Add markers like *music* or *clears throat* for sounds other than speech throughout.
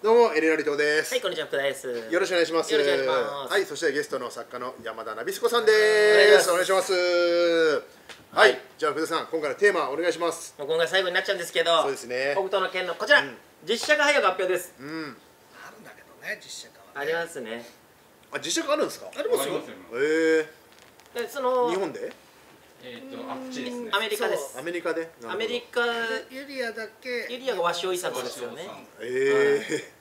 どうもエレナリトです、はい、こんにちは、福田です。よろしくお願いします。よろしくお願いします。はいそしてゲストの作家の山田ナビスコさんです。お願いします。はい、はいじゃあ福田さん今回のテーマお願いします。もう今回最後になっちゃうんですけど、そうですね。北斗の県のこちら、うん。実写化早く発表です。うん。あるんだけどね実写化はありますね。あ実写化あるんですか？ありますよ。ええで、その日本で？えっ、とあっちですね。アメリカです。ア。メリカで？アメリカ、ユリアだけ。ユリアが鷲尾いさ子ですよね。ええ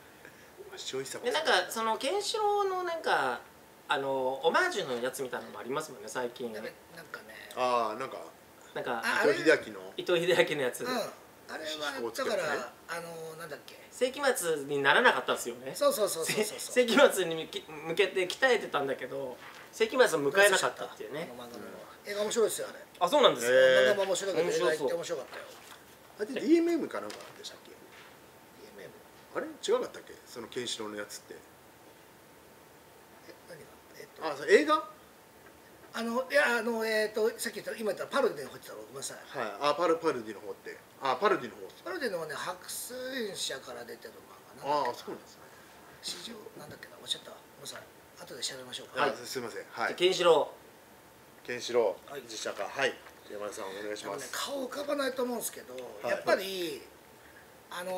塩井さんで、なんかそのケンシロウのなんかあのオマージュのやつみたいなのもありますもんね、最近。なんかね。ああなんか。なんかあ伊藤英明の。伊藤英明のやつ。うん。あれはだからあのなんだっけ？世紀末にならなかったですよね。そうそうそうそうそうそう。世紀末に向け向けて鍛えてたんだけど、世紀末を迎えなかったっていうね映画面白いですよあれ。あ、そうなんですよ。えー漫画も面白いけど映画行って面白かったよ。あれ DMM かなんかでしたっけ？DMM あれ？違かったっけ？そのケンシロウのやつって。え何が？えっと。あそう映画？あのいやあのえっとさっき言った今言ったパルディの方言ってたろごめんなさい。はい。あパルパルディの方って。あパルディの方。パルディのはね白水社から出てる漫画ああそうなんですね。け市場なんだっけな？おっしゃった。ごめんなさい。後で調べましょうか。あすみません。はい。ケンシロケンシロウ。はい。実写化。はい。山田さんお願いします。顔浮かばないと思うんですけど、い。やっぱりあの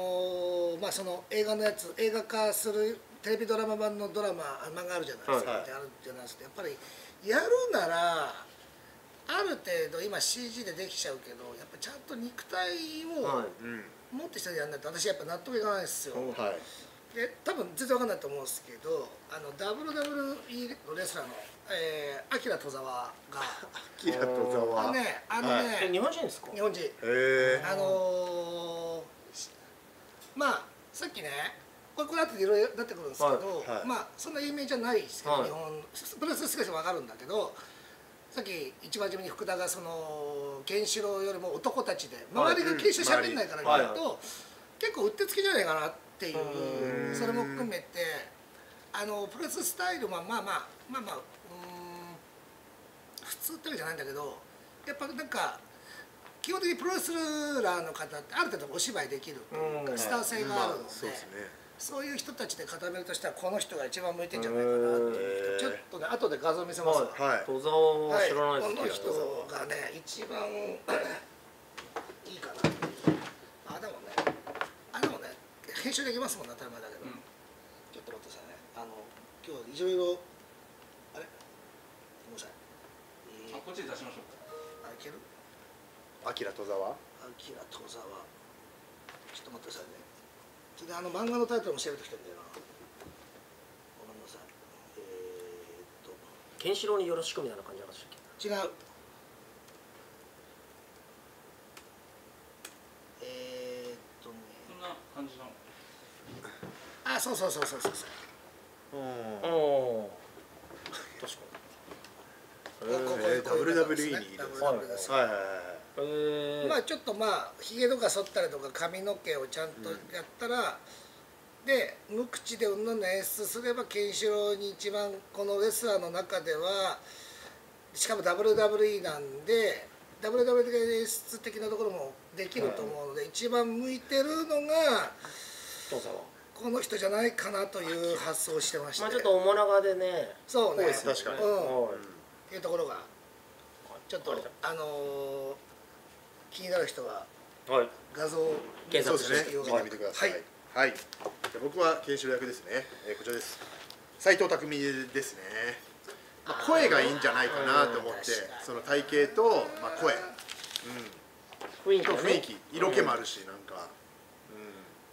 ーまあその映画のやつ映画化するテレビドラマ版のドラマあ漫画あるじゃないですか、はい。であるじゃないですか。やっぱりやるならある程度今 CG でできちゃうけどやっぱちゃんと肉体を持って人でやらないと私やっぱ納得いかないですよ、うんはいで多分全然わかんないと思うんですけどあの WWE のレスラーのえー、アキラ戸沢が。キラとザワ。ねあのはね、え、日本人ですか？日本人。へえあのーまあさっきねこれこれ後でいろいろなってくるんですけど、はい。はい。まあそんな有名じゃないですけど、はい。日本プロレス好きな人は分かるんだけどさっき一番初めに福田がそのケンシロウよりも男たちではい。周りがケンシロウ喋んないからうん見ると、結構うってつけじゃないかなっていううん。それも含めてあのプロレススタイルはまあまあまあまあうーん普通ってわけじゃないんだけどやっぱなんか基本的にプロレスラーの方ってある程度お芝居できるというか、うん。スター性があるので、まそうですね。そういう人たちで固めるとしたらこの人が一番向いてんじゃないかなっていうちょっとね後で画像見せます。わ、はい。戸沢ははい知らないですこの人がね一番 *clears throat* いいかなあでもねあでもね編集できますもんね当たり前だけど、うん。ちょっと待ってくださいね。あの今日いろいろあれ？ごめんなさい。えー。あこっちで出しましょうあいける？アキラとザワアキラ戸沢ちょっと待ってくださいね。それであの漫画のタイトルも調べてきてんだよな。ごめんなさい。えー、っと。ケンシロウによろしくみたいな感じなんでしたっけ？違うえー、っとねこんな感じのそうそうそうそうそうそうん。確かこうこうえーこういうこ WWE に。いるはいはいはい。まあちょっとまあひげとか剃ったりとか髪の毛をちゃんとやったら、で無口でうんぬんの演出すればケンシロウに。一番このレスラーの中ではしかも WWE なんで WWE で演出的なところもできると思うので、一番向いてるのが戸沢。この人じゃないかなという発想をしてまして、まあちょっとおもながでね。そうね。確かに。うん。はいっていうところがちょっとあのー気になる人ははい。画像を検そう索してですね見てみてください。はい、じゃあ僕はケンシロウ役ですね、えーこちらです。斉藤匠ですね、まあ、声がいいんじゃないかなと思ってうんその体型と、まあ、声、うん、雰囲気がねと雰囲気。色気もあるしなんか、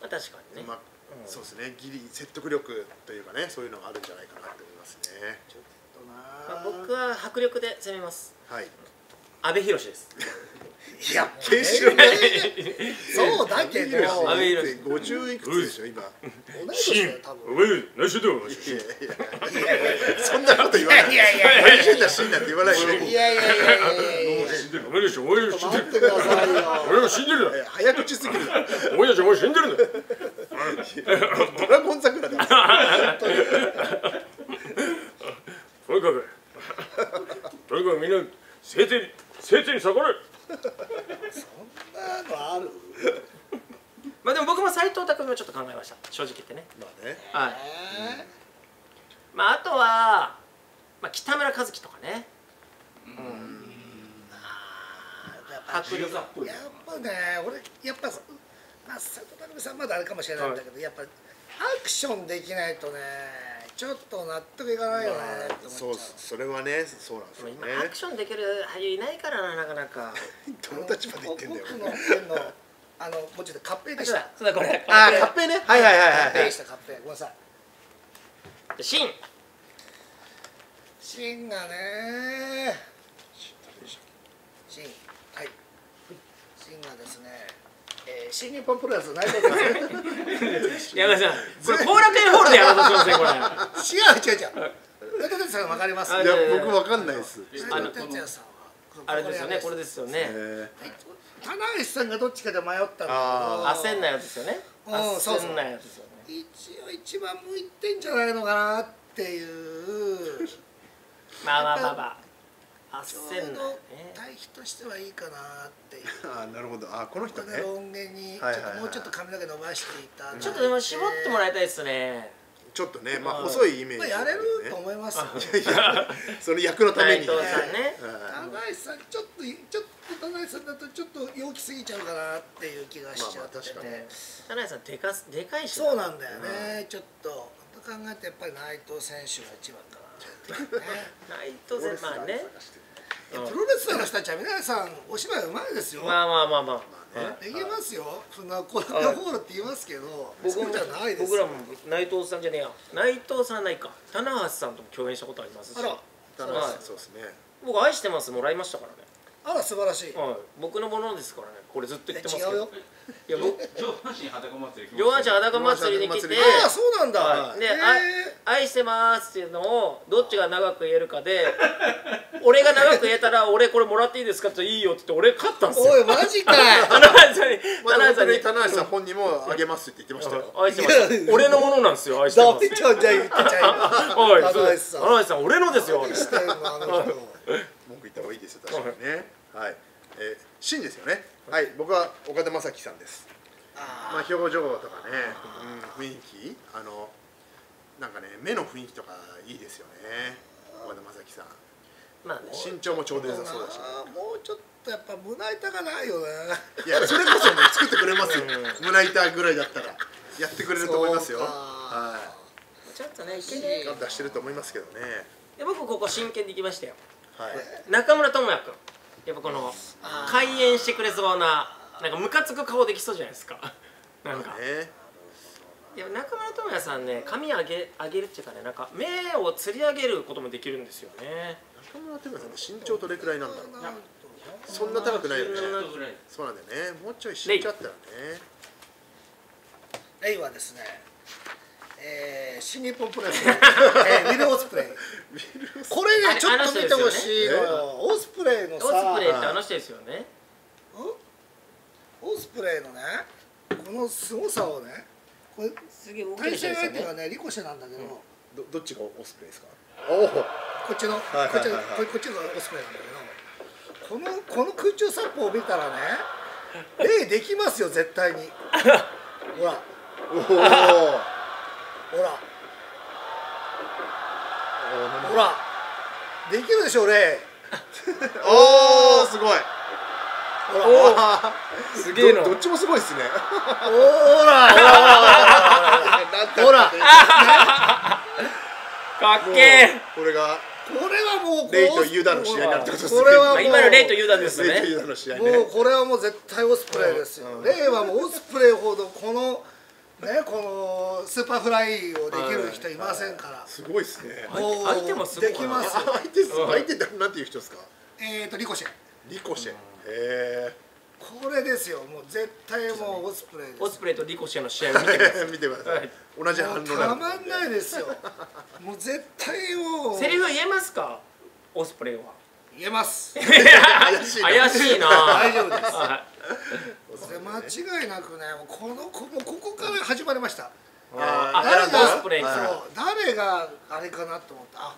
まあ確かにね。うんまあうん。そうですね。ギリ説得力というかねそういうのがあるんじゃないかなと思いますね。ちょっとなまあ僕は迫力で攻めます。はい。阿部寛です。*laughs* いやケンシロウそうだけど。阿部寛。50いくつでしょ今。同い年だよ多分。おい、何してんの。いやいやそんなこと言わないいやいやいやいや。死んだ死んだって言わないで。いやいやいやいや。いやいや死んでる。お前でしょ。お前ちょっと待ってくださいよ俺は死んでる。え早口すぎる。だろお前死んでるんだよ。*laughs* ドラゴン桜だよとにかく。とにかくみんな聖地に聖地に逆らえ。そんなのある？まあでも僕も斎藤工もちょっと考えました。正直言ってね。まあね。はい。えまああとは、まあ、北村和樹とかね。ーやっぱ迫力。やっぱね俺やっぱまあ佐藤匠さんまだあれかもしれないんだけど、やっぱアクションできないとねちょっと納得いかないよねってそうそれはねそうなんですよ今アねクションできる俳優いないからななかなか。*laughs* どの立場で言ってんだよ。僕のあのもうちょっとカッペでした。そうだこれあーカッペねはいはいはいカッペはい。でしたカッペごめんなさい。シン。シンがねシン。はい。シンがですね、えー、新日本プロレス内藤です *laughs* 山田さんこれ後楽園ホールでやろうとしますねこれ。違う違う違う。内藤哲也さんわかります。あいや僕わかんないです。あの内藤哲也さんはあれですよねこれですすよね。え棚橋さんがどっちかで迷ったんだけどあ焦んないやつですよね。焦んないやつですよね。一応一番向いてんじゃないのかなっていう。まあまあまあまあちょ焦んないうどね対比としてはいいかなっていう。*laughs* ー、あーなるほど。あーこの人ね。これでロン毛にちょっともうちょっと髪の毛伸ばしていたちょっとでも絞ってもらいたいですね。ちょっとねまあはい細いイメージまあやれると思いますよ。いやその役のために *laughs* 内藤さんね。はい棚橋さんちょっとちょっと棚橋さんだとちょっと陽気すぎちゃうかなっていう気がしちゃってて、まあまあ確かに田中さんでかすでかいしそうなんだよね、ちょっと。考えてやっぱり内藤選手が一番かなっていうね内藤先輩まあねプロレスラーの人たちは皆さんお芝居うまいですよ、まあまあまあまあねできますよ。そんなコラボホールって言いますけどそうじゃないです。よ僕らも内藤さんじゃねえや。内藤さんないか。棚橋さんとも共演したことありますし。あら。田中さんそうですね。僕愛してます。もらいましたからねあら素晴らしい、はい。僕のものですからね。これずっと言えってますけど。違うよ。いや僕上半身裸祭り上半身裸祭りに来て上ああそうなんだ、はい、で、愛してますっていうのをどっちが長く言えるかで *laughs* 俺が長く言えたら俺これもらっていいですかって言っていいよって言って俺勝ったんですよ。おいマジかい。田中さんにまだ本当田中さんに。に棚橋さん本人もあげますって言ってましたよ。愛してます。俺のものなんですよ愛してます。ダメちゃんじゃ言ってちゃい *laughs* おい田そう。中さん俺のですよ何してんのあの人。文句言った方がいいですよ確かにね。はい。えー、シンですよね。はい。僕は岡田将生さんです。あまあ表情とかね、うん、雰囲気。あのなんかね目の雰囲気とかいいですよね。岡田将生さん。まあね。身長もちょうど良さそうだし。もうちょっとやっぱ胸板がないよね。いやそれこそね *laughs* 作ってくれますよ。胸板ぐらいだったら。やってくれると思いますよ。はちょっとねいけいね頑出してると思いますけどね。で僕ここ真剣で行きましたよ。はい中村智也君。やっぱこの開演してくれそうななんかムカつく顔できそうじゃないですか。*laughs* なんか。ねいや中村智也さんね髪上げ上げるっていうかねなんか目を吊り上げることもできるんですよね。中村智也さんって身長どれくらいなんだろう。そんな高くないよね。そうなんだよね。もうちょい身長あったらね。レイはですね、えー、新日本プロレス、えー、ウィル・オスプレイ。これねちょっと見てほしいのよ。よオスプレイのオさスプレイってあの人ですよね。オスプレイのねこの凄さをねこれすげえ大き対戦相手がね。ねリコシェなんだけど、どどっちがオスプレイですか？おおこっちの、こっちのここっちがオスプレイなんだけど。このこの空中殺法を見たらね *laughs* 例できますよ絶対に。ほら。おおほら。ほら。できるでしょ例。*laughs* おおすごい。ほら。おほらすげえな。どどっちもすごいですね。ほら。ほら。かっけえ。これが。これはもうレイとユダの試合になるってことですね。これはもう。まあ今のレイとユダですね。レイとユダの試合ね。もうこれはもう絶対オスプレイですよ、レイはもうオスプレイほどこのねこのスーパーフライをできる人いませんから、すごいですね。はいもう相手もすごいな。できますよ。相手相手ってなんていう人ですか？えーとリコシェ。リコシェ。へえこれですよもう絶対もうオスプレイです。オスプレイとリコシェの試合を見てください見てくださはい。い同じ反応たまんないですよ。もう絶対もうセリフ言えますか？オスプレイは。言えます。*laughs* 怪しいな。*laughs* 怪しいな。*laughs* 大丈夫です。はこれ間違いなくねもうこのこもうここから始まりました。あ誰がオスプレイからそう誰があれかなと思った。あ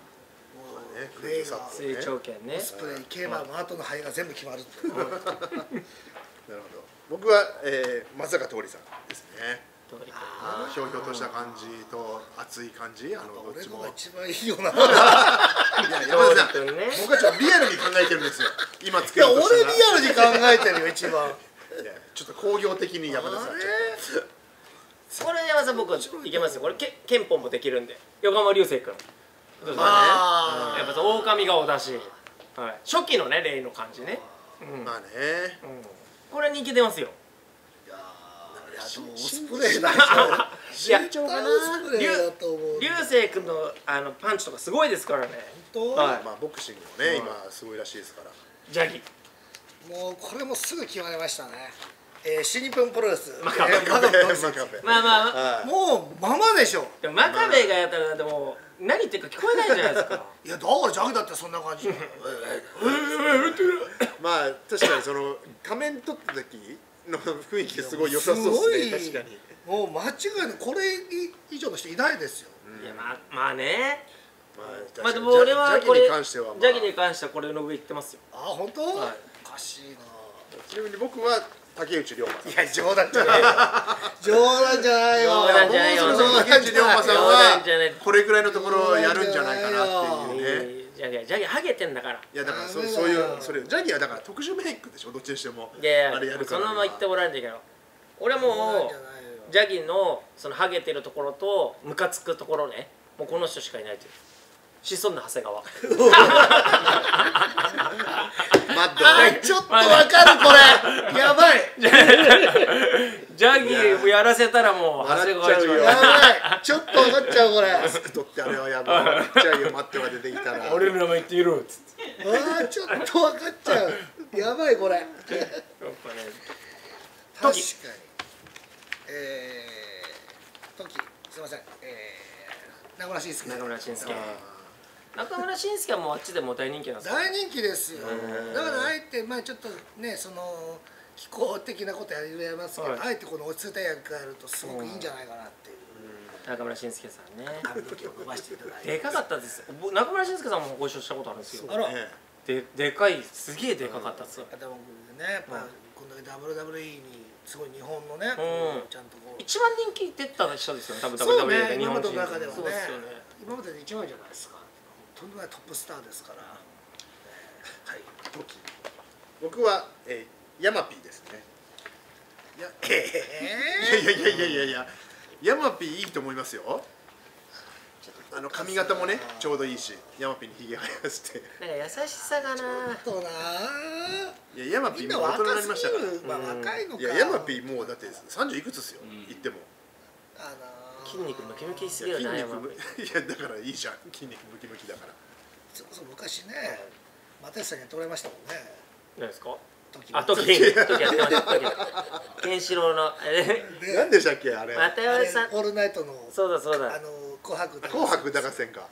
もねうレイが成長権ね。オスプレイ競馬の後の敗が全部決まる *laughs* なるほど。僕は、えー、松坂桃李さんですね。ひょうひょうとした感じと熱い感じあのどっちも。一番いいよな。*laughs* いや山田さん僕はちょっとリアルに考えてるんですよ。今つけやようと俺したらリアルに考えてるよ一番ちょっと工業的に山田さんちょっと。これ山田さん僕いけますよ。これけ憲法もできるんで。横浜流星君。どうですかあやっぱ狼顔だし、はい、初期のねレイの感じね、うん。まあね。うん。これ人気出ますよ。いやでもオスプレイだよいや身長かなオスプレイだと思う。流星君のあのパンチとかすごいですからね。本はい。まあボクシングもね今すごいらしいですから。ジャギ。当もうこれもすぐ決まりましたね。えー新日本プロレス。マカベえーまあまあもうままでしょ。でも真壁がやったらでも何言ってるか聞こえないじゃないですか。*laughs* いやだからジャグだってそんな感じ。まあ確かにその仮面取った時の雰囲気すごい良さそうですね確かにもう間違いないこれ以上の人いないですよいやまあまあねまあまあでも俺はこれジャギに関してはまあジャギに関してはこれの上行ってますよあ本当、はいしいな。ちなみに僕は竹内涼真いや *laughs* 冗談じゃないよ。冗談じゃないよ。冗談じゃないよ。竹内涼真さん冗はこれぐらいのところをやるんじゃないかなっていうね。えージャギジャギハゲてんだから。いやだからそそういうそれジャギはだから特殊メイクでしょ？どっちにしても。いやいあれややるからそのまま言ってもらえんといけない俺はもうジャギのそのハゲてるところとムカつくところね。もうこの人しかいないという。シソンの長谷川 *laughs* マッドあーちょっとわかるこれ。やばい。ジャギをやらせたらもう長谷川が一番。笑っちゃうよやばい。ちょっとわかっちゃうこれ。あマスク取ってあれはやばい。笑っちゃうよマットが出てきたら。*laughs* 俺の名前言ってみろっつって。ーちょっとわかっちゃう。やばいこれ。やっぱね確かに。えー、時。すいません。えー、名村慎介中村慎介あ中村慎介はもうあっちでもう大人気なんですよ大人気ですよ。んだからあえてまあちょっとねその気候的なことやりますけど、はい。あえてこの落ち着いた役やるとすごくいいんじゃないかなっていう。中村慎介さんね。髪の毛を伸ばしていただいてでかかったです。僕中村慎介さんもご一緒したことあるんですよ。あら。ででかいすげえでかかったっすよ。でもねやっぱこんだけ WWE にすごい日本のね、うん。ちゃんとこう。一番人気出た人ですよね多分そう WWE ねで日本人。今までの中ではね。そうですよね。今までで一番じゃないですかとんでもないトップスターですから。はい。時僕は、えー、ヤマピーですね。いやえいやいやいやいやいや。ヤマピーいいと思いますよ。あの髪型もねちょうどいいしヤマピーにひげ生やして。なんか優しさがな。ー、とな。ーいやヤマピーも大人になりましたから。いのか。いやヤマピーもうだって30いくつですよ、うん。言っても。あのー筋肉ムキムキすいぎるな筋肉む *laughs* いやだからいいじゃん。筋肉ムキムキだから。それこそ昔ね又吉さんにやってもらいましたもんね。何ですか？時あ時時やってました時ケンシロウのえね何でしたっけあれ？又あれ吉さん。オールナイトのそうだそうあだの紅白紅白歌合戦か。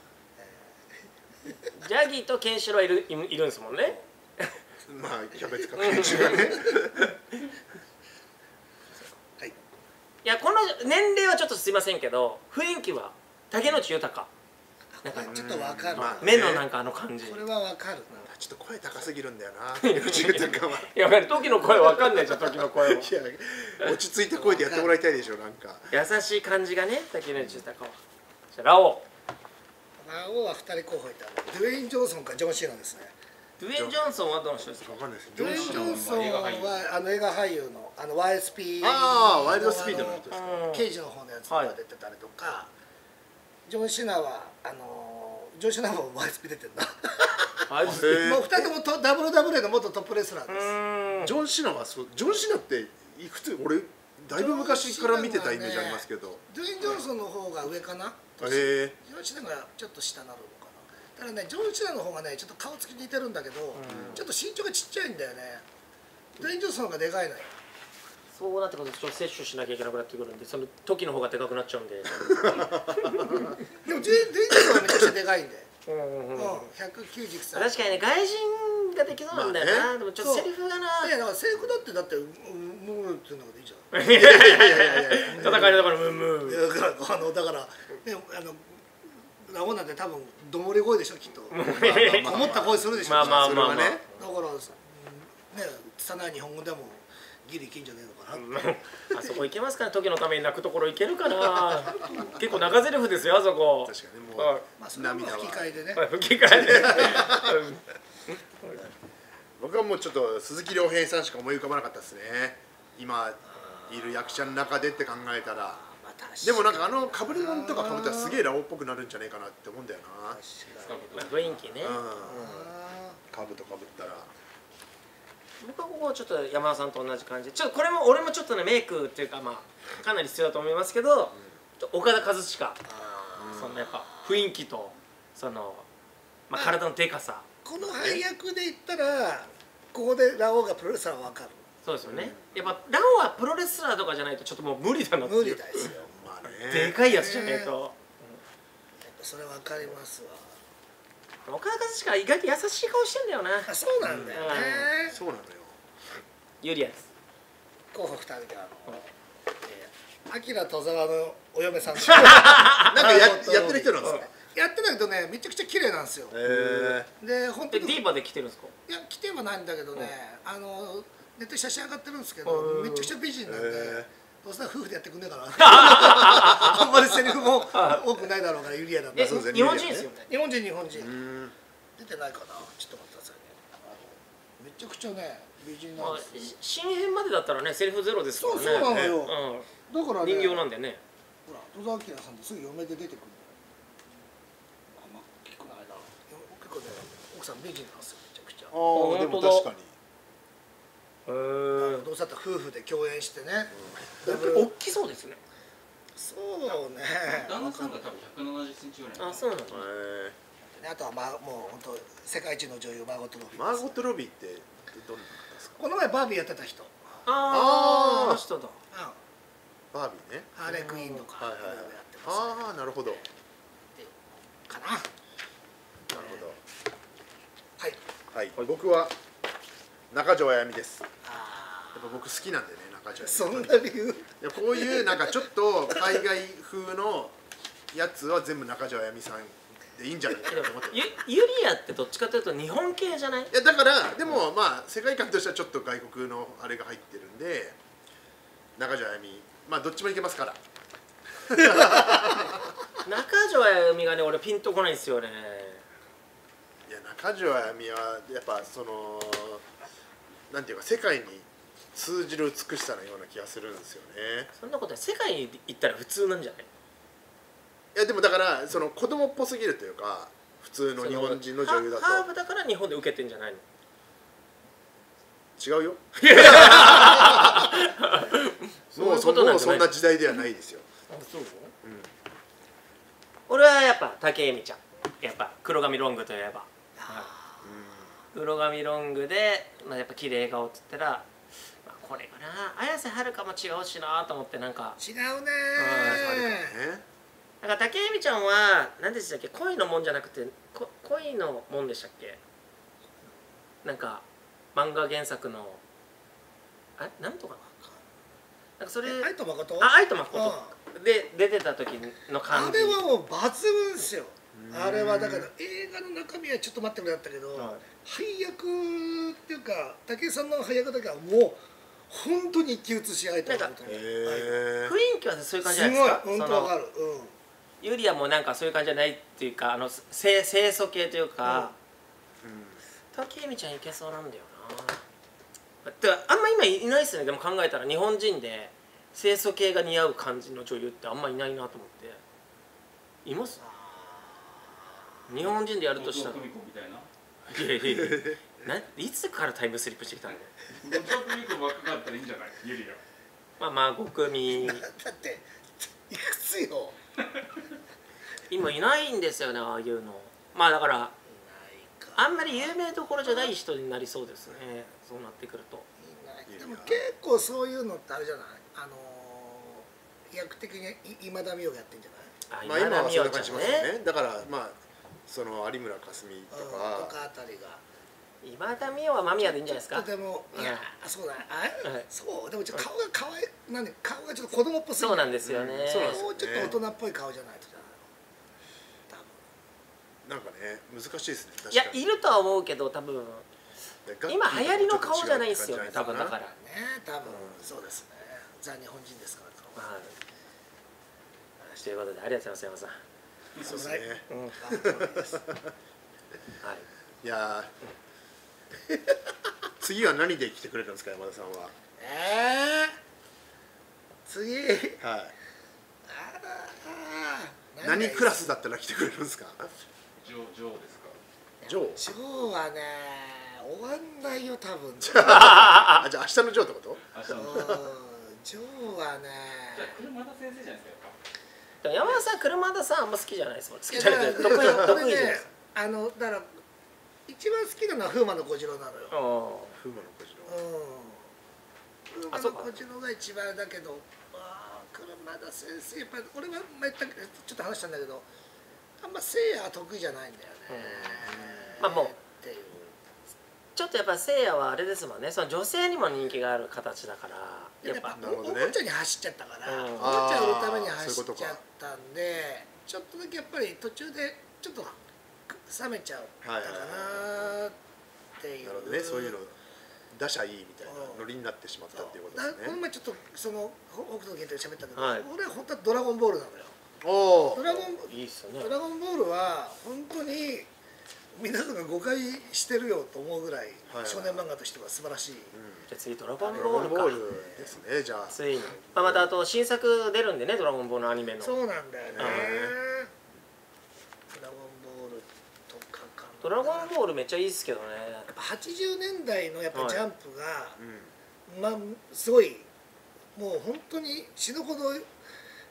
ジャギとケンシロウいるいるんですもんね。まあキャベツかけ中がねはいいやこの年齢はちょっとすいませんけど雰囲気は竹野内豊。なんか *laughs* ちょっとわかる、まあ目のなんかあの感じ。これはわかるちょっと声高すぎるんだよな *laughs* 中高は。いや時の声わかんないじゃん時の声は。いや落ち着いた声でやってもらいたいでしょなんか。優しい感じがね竹野内豊は。じゃあラオラオウは2人候補いた。ドゥエイン・ジョンソンかジョン・シーナですねドゥエイン・ジョンソンはどの人ですか？わかんないです。ドゥエイン・ジョンソンはあの映画俳優のあの YSP ああワイルドスピードの人ですか？うん刑事の方のやつとか出てたりとか、ジョン・シナはあのジョン・シナも YSP 出てるなもう2人ともと WWE の元トップレスラーうです。ジョン・シナはそうジョン・シナっていくつ俺だいぶ昔から見てたイメージありますけど。ドゥエイン・ジョンソンの方が上かな？へえジョン・シナがちょっと下になるのだからねジョン・シナの方がねちょっと顔つき似てるんだけど、ちょっと身長がちっちゃいんだよね。ドゥエイン・ジョンソンの方がでかいのよ。そうなってくるとちょっと摂取しなきゃいけなくなってくるんでその時の方がでかくなっちゃうんで。*laughs* でもドゥエイン・ジョンソンはめちゃくちゃでかいんで、うんうんう、うん。ん190歳。確かにね外人ができそうなんだよな、まあね。でもちょっとセリフがな。いやだからセリフだってだって「うんうん」って言うんだからいいじゃんいやいやいやいやいや。戦いだからムームーだからあのだからねあのラオウなんて多分どもり声でしょきっと。こもった声するでしょまあまあまあ。まあそれはね。だからうんね拙い日本語でもギリいけんじゃねえのかな、*laughs* あそこ行けますかね時のために泣くところ行けるかな。*laughs* 結構長ゼリフですよあそこ。確かにねもはうまあそれはもう涙は吹き替えでね。吹き替えで *laughs* 僕はもうちょっと鈴木亮平さんしか思い浮かばなかったですね。今いる役者の中でって考えたらでもなんかあのかぶり物とかかぶったらすげえラオウっぽくなるんじゃねえかなって思うんだよな。まあ雰囲気ねうん。あかぶとかぶったら。僕はここちょっと山田さんと同じ感じ。でちょっとこれも俺もちょっとねメイクっていうかまあかなり必要だと思いますけど、ちょっと岡田和親。そのやっぱ雰囲気とその、まあ、体のでかさ。ーこの配役で言ったらここでラオウがプロレスラーは分かる。そうですよね、やっぱラオはプロレスラーとかじゃないとちょっともう無理だなっていう。無理ですよでかいやつじゃねえと、やっぱそれ分かりますわ。岡田和親意外と優しい顔してんだよな。あそうなんだよね、そうなのよ。ユリアです候補2人であのアキラ戸沢のお嫁さん。*laughs* なんかややってる人なんですか？やってないけどねめちゃくちゃ綺麗なんですよ。へで本当にえディーバで来てるんですか？いや来てはないんだけどね、あのネットに写真上がってるんですけど、うん。めちゃくちゃ美人なんで、へえどうせなら夫婦でやってくんねえかな。*laughs* あんまりセリフも多くないだろうからユリアなんでえそうですね。日本人ですよね。日本人日本人、出てないかな。ちょっと待ってくださいね。めちゃくちゃね美人なまあんですよ、し新編までだったらねセリフゼロですからねそうそうなのよ、うんだからね人形なんでね。ほら戸沢明さんってすぐ嫁で出てくる。のあんま大きくないな結構ね奥さん美人なんですよめちゃくちゃ。ああでも確かにどうせだったら夫婦で共演してね、だいぶ大きそうですね。そうね。旦那さんが多分170センチぐらい。あそうなんだへあとはまあもう本当世界一の女優マーゴット・ロビえーマーゴット・ロビーってどんな方ですか？この前バービーやってた人。ああー。ああの人だあバービーね。ハーレークイーンとか。はいはいはい。やってます、ああなるほど。なるかな。ほど。はい。はい、僕は中条あやみです。やあっぱ僕好きなんでね中条あやみ。そんな理由？いやこういうなんかちょっと海外風のやつは全部中条あやみさんでいいんじゃないかなと思って。ゆユリアってどっちかというと日本系じゃない？いやだからでもまあ世界観としてはちょっと外国のあれが入ってるんで中条あやみ。まあどっちもいけますから。*laughs* 中条あやみがね俺ピンとこないんですよね。いや中条あやみはやっぱそのなんていうか世界に通じる美しさのような気がするんですよね。そんなことは世界に行ったら普通なんじゃない？いやでもだからその子供っぽすぎるというか普通の日本人の女優だと。ハハーブだから日本で受けてんじゃないの？違うよ。*laughs* もうそんな時代ではないですよ。あそう、俺はやっぱ竹恵美ちゃん。やっぱ黒髪ロングといえば黒髪ロングで、まあ、やっぱ綺麗顔っつったら、まあ、これかな。綾瀬はるかも違うしなと思ってなんか。違うねね。なんか竹恵美ちゃんは何でしたっけ？恋のもんじゃなくてこ恋のもんでしたっけ？なんか漫画原作のあなんとかなな？んかそれえ愛と誠？あ愛と誠。で出てた時の感じ。あれはもう抜群ですよあれはだから映画の中身はちょっと待ってくれだったけど、はい。配役っていうか武井さんの配役だけはもう本当に一騎打つし合いとなんか本当にへ雰え囲気はそういう感じじすごいゃないですか？本当そのわかる。うん。ユリアもなんかそういう感じじゃないっていうかあの清清楚系というか、竹恵美ちゃんいけそうなんだよな。てかあんま今いないっすね。でも考えたら日本人で清楚系が似合う感じの女優ってあんまいないなと思って。います？日本人でやるとしたら。いな。いやいやいや。ないつからタイムスリップしてきたんだよ。後藤久美子ばっかだったらいいんじゃない？ユリア。まあまあ5組。だっていくつよ？今いないんですよねああいうの。まあだからないか。あんまり有名どころじゃない人になりそうですね。そうなってくると。いない。でも結構そういうのってあれじゃない？あのー役的にい今田美桜がやってんじゃない？あまあ今はそんな感じしますよねね。だからまあその有村架純とうんかとかあたりが。今田美桜は間宮でいいんじゃないですか？でもいや、うん。あそうだ。あ、はい。そう。でもちょっと顔が可愛いなんで顔がちょっと子供っぽすぎそうなんですよね、うん。そうなんですもうちょっと大人っぽい顔じゃないとじゃないのなんかね難しいですね。確いやかに。いるとは思うけど多分。今流行りの顔じゃないですよね多分だから、ね多分。そうですね。ザ日本人ですからはい。ということでありがとうございます山そうですね。はい。い。やー。*laughs* 次は何で来てくれるんですか山田さんは？えー、次？はい。あら何クラスだったら来てくれるんですか？ジョージョーですか？ジョー。ジョーはね終わんないよ多分。*laughs* あじゃあ明日のジョーってこと？うん明日のジョー。はね。じゃあ車田先生じゃないですかでも山田さん車田さんあんま好きじゃないですもん。好きじゃない。得意じゃない。ですあのだから一番好きなのは風磨の小次郎なのよ。か風磨の小次郎。うん。あそうか。風磨の小次郎が一番だけどあー車田先生やっぱり俺は前言ったちょっと話したんだけどあんませいやは得意じゃないんだよね。まあもうちょっとやっぱせいやはあれですもんね。その女性にも人気がある形だから。やっぱおもちゃに走っちゃったから、うん。おもちゃ売るために走っちゃったんでちょっとだけやっぱり途中でちょっと冷めちゃったかなっていう、なるほどね。そういうの打者いいみたいなノリになってしまったっていうことだですね。この前ちょっとその北斗の拳で喋ったけど、はい。俺は本当はドラゴンボールなのよ。おおドラゴンいいっすよね。ドラゴンボールは本当に皆さんが誤解してるよと思うぐらいはいはい。少年漫画としては素晴らしい、じゃあ次ドラゴンボール。ですねじゃあ。ついに、まあ、またあと新作出るんでねドラゴンボールのアニメの。そうなんだよね、はい。ドラゴンボールとかかドラゴンボールめっちゃいいっすけどね。やっぱ80年代のやっぱはい。ジャンプが、うん。まあすごいもう本当に死ぬほど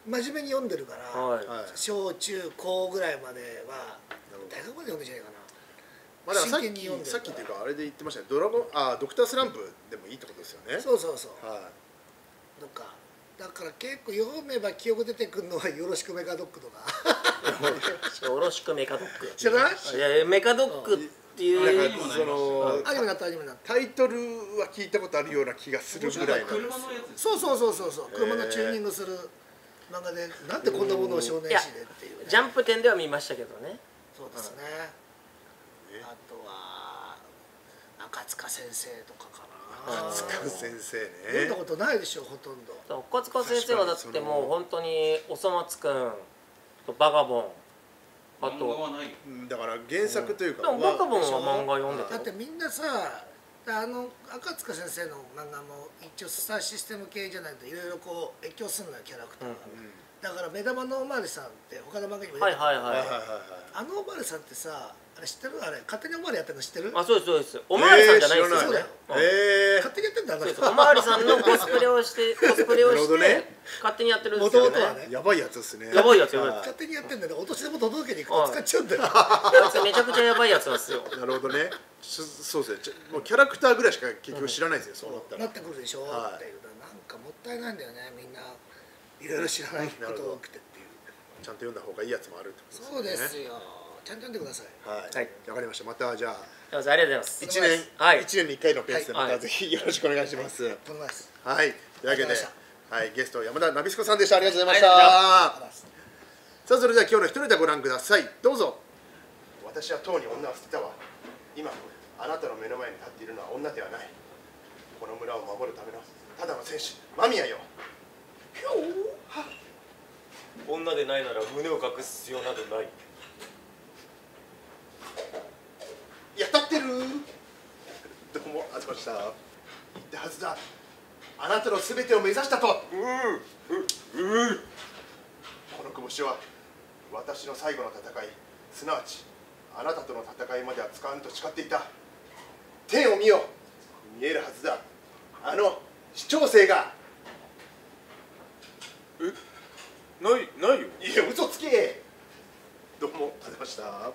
真面目に読んでるから、はい。はい。小中高ぐらいまではなるほど。大学まで読んでんじゃないかなまあさっきさっきっていうかあれで言ってましたね。ドラゴンあドクタースランプでもいいってことですよね。そうそうそうはとかだから結構読めば記憶出てくるのは「よろしくメカドッグ」とか。よろしくメカドッグ知らない？いやいやメカドッグっていいうなんかそのアニメになったアニメになった。タイトルは聞いたことあるような気がするぐらいの車のやつ。ですそうそうそうそうそう。車のチューニングする。漫画でなんでこんなものを少年誌でっていうね。ジャンプ展では見ましたけどね。そうですねえあとは赤塚先生とかかな。赤塚先生読んだねことないでしょほとんど。岡塚先生はだってもう本当におそ松くんとバガボン。あ漫画とだから原作というでかもバガボンは漫画読んでたよ。だってみんなさあの赤塚先生の漫画も一応スターシステム系じゃないといろいろこう越境するのよキャラクターが、うんだから目玉のおまわりさんって他の漫画にも出てくる。はいはいはい。はいはいはいはい。あのおまわりさんってさあれ知ってる？あれ。勝手におまわりやってるの知ってる？あそうですそうです。おまわりさんじゃないですよそうだようん。えー。勝手にやってんだ。あの人そうですおまわりさんのコスプレをしてコスプレをしてどね勝手にやってるんですよね。元々はね。やばいやつですね。やばいやつ勝手にやってんだよね。お年玉届けに行くと使っちゃうんだよあいつめちゃくちゃやばいやつなんですよ。なるほどね。しそうですね。ちょもうキャラクターぐらいしか結局知らないですよ、そう。なったらなってくるでしょ、はい。っていうなんかもったいないんだよね。みんないろいろ知らないことが多くてっていう。ちゃんと読んだ方がいいやつもあるってことそうですねよちゃんと読んでください。はい、はい。わかりました。またじゃあすいません。ありがとうございます。一年、はい。一年に一回のペースでまはい。たぜひよろしくお願いします、はい、というわけではい、ゲスト山田ナビスコさんでした。ありがとうございました。さあ、それでは今日の一ネタご覧ください。どうぞ。私はとうに女を捨てたわ。今、あなたの目の前に立っているのは女ではない。この村を守るためのただの戦士、間宮よ。女でないなら胸を隠す必要などないやったってる。どうも、あずました。言ったはずだ。あなたのすべてを目指したと。この拳は私の最後の戦いすなわちあなたとの戦いまでは使わん。と誓っていた天を見よ見えるはずだあの市長生がえないないよいや嘘つけどうもありがとうございました